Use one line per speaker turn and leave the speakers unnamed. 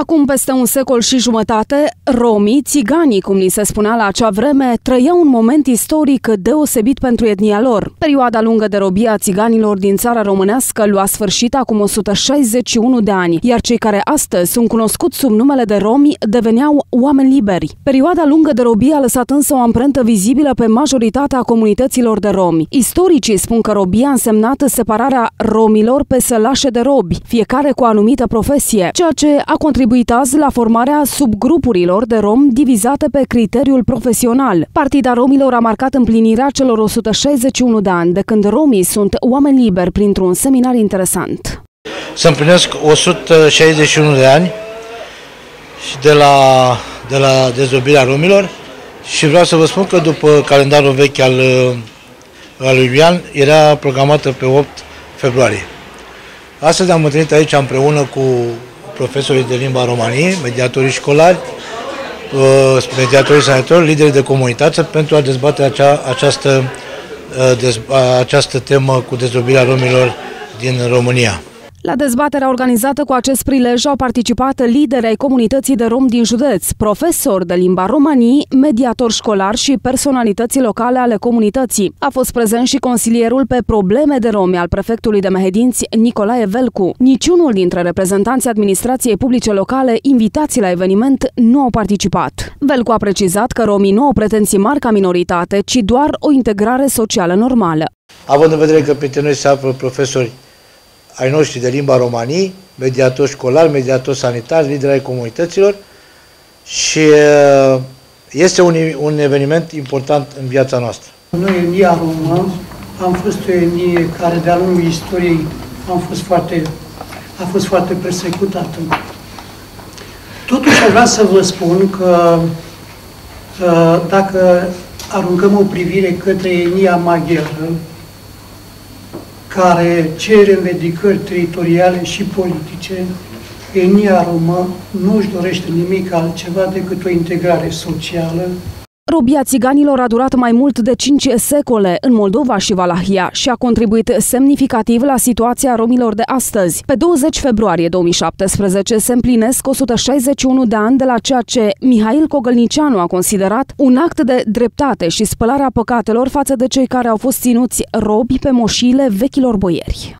Acum peste un secol și jumătate, romii, țiganii, cum li se spunea la acea vreme, trăiau un moment istoric deosebit pentru etnia lor. Perioada lungă de robie a țiganilor din țara românească lua sfârșit acum 161 de ani, iar cei care astăzi sunt cunoscuți sub numele de romi deveneau oameni liberi. Perioada lungă de robie a lăsat însă o amprentă vizibilă pe majoritatea comunităților de romi. Istoricii spun că robia a însemnat separarea romilor pe sălașe de robi, fiecare cu o anumită profesie, ceea ce a contribuit contribuit azi la formarea subgrupurilor de rom divizate pe criteriul profesional. Partida Romilor a marcat împlinirea celor 161 de ani de când romii sunt oameni liberi printr-un seminar interesant.
Să împlinesc 161 de ani și de la, de la dezrobirea romilor și vreau să vă spun că după calendarul vechi al, al lui Iulian era programată pe 8 februarie. Astăzi am întâlnit aici împreună cu profesorii de limba românie, mediatorii școlari, uh, mediatorii sanatori, lideri de comunitate pentru a dezbate acea, această, uh, această temă cu dezrobirea romilor din România.
La dezbaterea organizată cu acest prilej au participat lideri ai comunității de rom din județ, profesori de limba romanii, mediatori școlari și personalități locale ale comunității. A fost prezent și consilierul pe probleme de romi al prefectului de Mehedinți, Nicolae Velcu. Niciunul dintre reprezentanții administrației publice locale invitați la eveniment nu au participat. Velcu a precizat că romii nu au pretenții mari ca minoritate, ci doar o integrare socială normală.
Având în vedere că printre noi se află profesori ai noștri de limba romanii, mediatori școlari, mediatori sanitari, lideri ai comunităților și uh, este un, un eveniment important în viața noastră.
Noi, etnia romă, am fost o etnie care de-a lungul istoriei am fost foarte, a fost foarte persecutată. Totuși, vreau să vă spun că uh, dacă aruncăm o privire către etnia maghiară, care cere învedicări teritoriale și politice, etnia romă nu își dorește nimic altceva decât o integrare socială
Robia țiganilor a durat mai mult de 5 secole în Moldova și Valahia și a contribuit semnificativ la situația romilor de astăzi. Pe 20 februarie 2017 se împlinesc 161 de ani de la ceea ce Mihail Cogălnicianu a considerat un act de dreptate și spălarea păcatelor față de cei care au fost ținuți robi pe moșile vechilor boieri.